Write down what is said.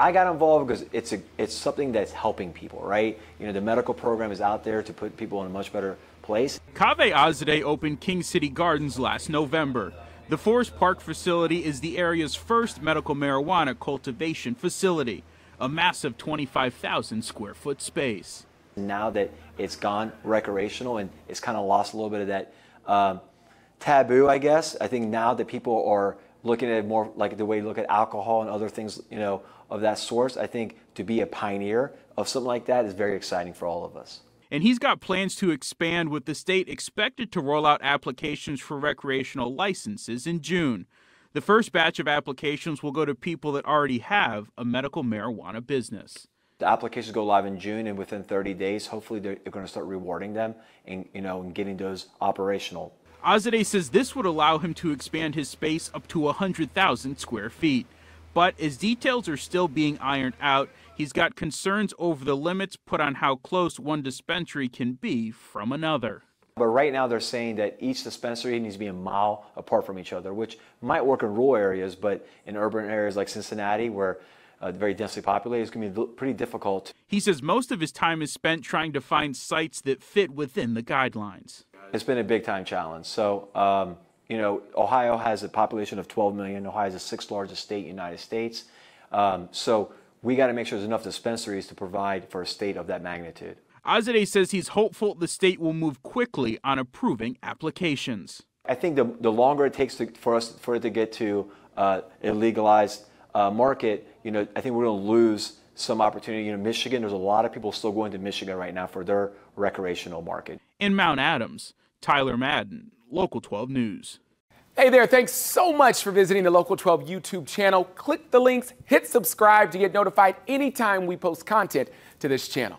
I got involved because it's a it's something that's helping people, right? You know, the medical program is out there to put people in a much better place. Kaveh Azadeh opened King City Gardens last November. The Forest Park facility is the area's first medical marijuana cultivation facility, a massive 25,000 square foot space. Now that it's gone recreational and it's kind of lost a little bit of that um, taboo, I guess. I think now that people are looking at more like the way you look at alcohol and other things, you know, of that source, I think to be a pioneer of something like that is very exciting for all of us. And he's got plans to expand with the state expected to roll out applications for recreational licenses in June. The first batch of applications will go to people that already have a medical marijuana business. The applications go live in June, and within 30 days, hopefully they're going to start rewarding them and you know and getting those operational. Azadeh says this would allow him to expand his space up to 100,000 square feet. But as details are still being ironed out, he's got concerns over the limits put on how close one dispensary can be from another. But right now they're saying that each dispensary needs to be a mile apart from each other, which might work in rural areas, but in urban areas like Cincinnati, where uh, very densely populated, it's going to be pretty difficult. He says most of his time is spent trying to find sites that fit within the guidelines. It's been a big time challenge. So, um, you know, Ohio has a population of 12 million. Ohio is the sixth largest state in the United States. Um, so we got to make sure there's enough dispensaries to provide for a state of that magnitude. Azadeh says he's hopeful the state will move quickly on approving applications. I think the, the longer it takes to, for us for it to get to uh, a legalized uh, market, you know, I think we're going to lose some opportunity. You know, Michigan, there's a lot of people still going to Michigan right now for their recreational market. In Mount Adams, Tyler Madden, Local 12 News. Hey there, thanks so much for visiting the Local 12 YouTube channel. Click the links, hit subscribe to get notified anytime we post content to this channel.